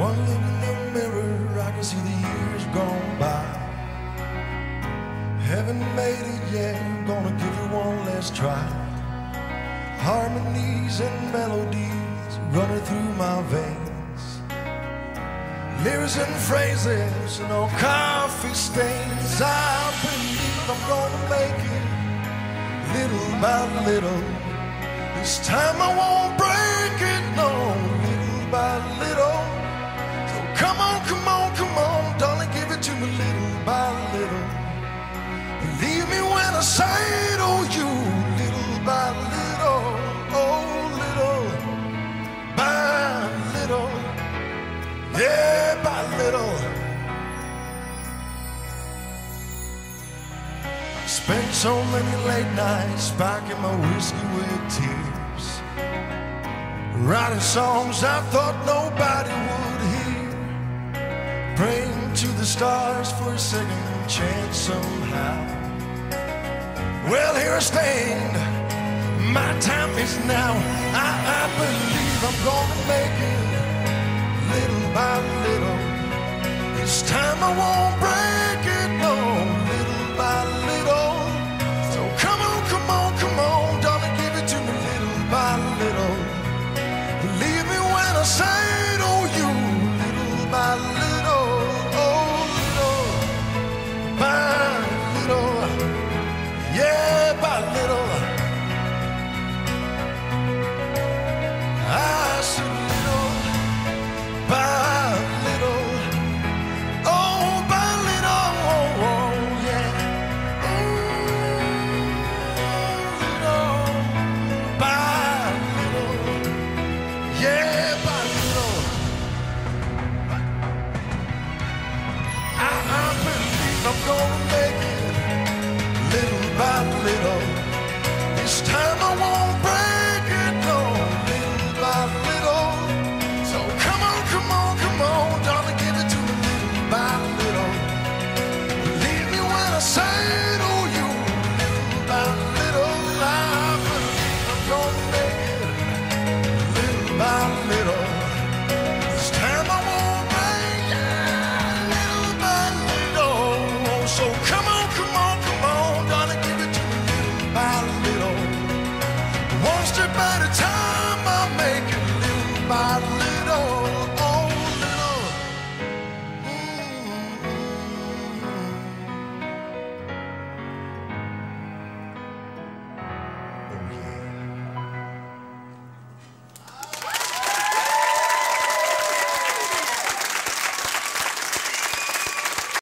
One look in the mirror, I can see the years gone by. Haven't made it yet, gonna give it one last try. Harmonies and melodies running through my veins. Lyrics and phrases, no coffee stains. I believe I'm gonna make it little by little. This time I won't break it, Spent so many late nights sparking my whiskey with tears. Writing songs I thought nobody would hear. Praying to the stars for a second chance somehow. Well, here I stand. My time is now. I, I believe I'm gonna make it little by little. This time I won't break little. Believe me when I say gonna make it. One step at a time, I'll make it little by little.